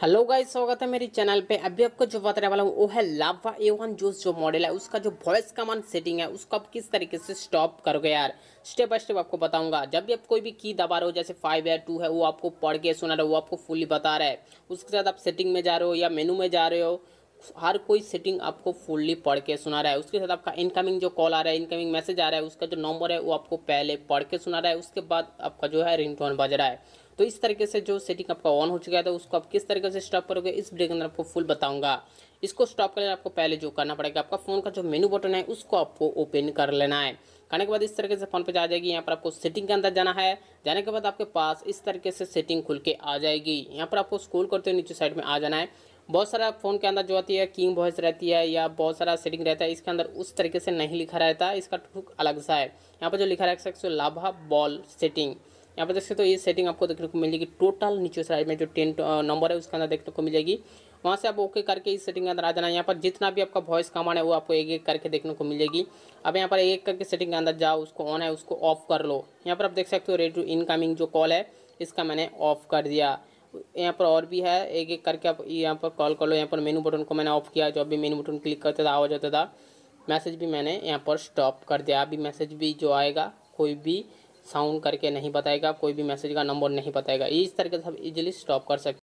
Hello guys, स्वागत है मेरी चैनल पे। अभी आपको जो बताने वाला हूँ वो है लावा ए वन, जो जो मॉडल है, उसका जो वॉइस कमांड सेटिंग है, उसको आप किस तरीके से स्टॉप करोगे यार? स्टेप बाय स्टेप आपको बताऊँगा। जब भी आप कोई भी की दबा रहे हो, जैसे फाइव है टू है, वो आपको पढ़ के सुना रहे हो, वो आपको फुली बता रहा है। उसके साथ आप सेटिंग में जा रहे हो या मेनू में जा रहे हो हर कोई सेटिंग आपको फुल्ली पढ़ के सुना रहा है। उसके साथ आपका इनकमिंग जो कॉल आ रहा है इनकमिंग मैसेज आ रहा है, उसका जो नंबर है, वो आपको पहले पढ़ के सुना रहा है। उसके बाद आपका जो है रिंगटोन बज रहा है। तो इस तरीके से जो सेटिंग आपका ऑन हो चुका है तो उसको आप किस तरीके से स्टॉप करोगे, इस वीडियो के अंदर आपको फुल बताऊँगा। इसको स्टॉप करने आपको पहले जो करना पड़ेगा, आपका फ़ोन का जो मेनू बटन है, उसको आपको ओपन कर लेना है। करने के बाद इस तरीके से फ़ोन पे जा जाएगी, यहाँ पर आपको सेटिंग के अंदर जाना है। जाने के बाद आपके पास इस तरीके से सेटिंग खुल के आ जाएगी। यहाँ पर आपको स्कूल करते हुए नीचे साइड में आ जाना है। बहुत सारा फ़ोन के अंदर जो होती है किंग वॉइस रहती है या बहुत सारा सेटिंग रहता है, इसके अंदर उस तरीके से नहीं लिखा रहता है इसका ठुक अलग सा है। यहाँ पर जो लिखा रह सकते लाभा बॉल सेटिंग यहाँ पर देख सकते तो ये सेटिंग आपको देखने को मिलेगी टोटल नीचे साइड में जो टेन नंबर है, उसके अंदर देखने को मिलेगी। वहाँ से आप ओके करके इस सेटिंग के अंदर आ जाना। यहाँ पर जितना भी आपका वॉइस कमांड है, वो आपको एक एक करके देखने को मिलेगी। अब यहाँ पर एक एक करके सेटिंग के अंदर जाओ, उसको ऑन है, उसको ऑफ़ कर लो। यहाँ पर आप देख सकते हो रेडी टू इनकमिंग जो कॉल है, इसका मैंने ऑफ़ कर दिया। यहाँ पर और भी है। एक एक करके आप यहाँ पर कॉल कर लो। यहाँ पर मेनू बटन को मैंने ऑफ़ किया। जो अभी मेनू बटन क्लिक करते था, आवाज़ होता था मैसेज भी मैंने यहाँ पर स्टॉप कर दिया। अभी मैसेज भी जो आएगा, कोई भी साउंड करके नहीं बताएगा। कोई भी मैसेज का नंबर नहीं बताएगा। इस तरीके से आप इजीली स्टॉप कर सकते